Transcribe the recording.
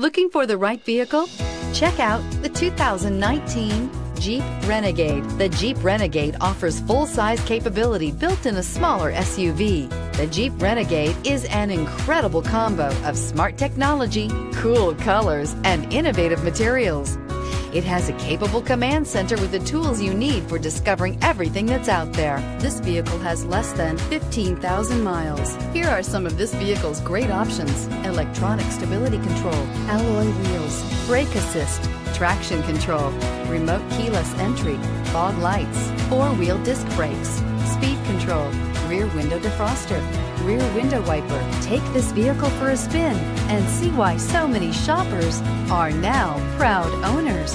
Looking for the right vehicle? Check out the 2019 Jeep Renegade. The Jeep Renegade offers full-size capability built in a smaller SUV. The Jeep Renegade is an incredible combo of smart technology, cool colors, and innovative materials. It has a capable command center with the tools you need for discovering everything that's out there. This vehicle has less than 15,000 miles. Here are some of this vehicle's great options. Electronic stability control, alloy wheels, brake assist, traction control, remote keyless entry, fog lights, four-wheel disc brakes, speed control, rear window defroster, rear window wiper. Take this vehicle for a spin and see why so many shoppers are now proud owners.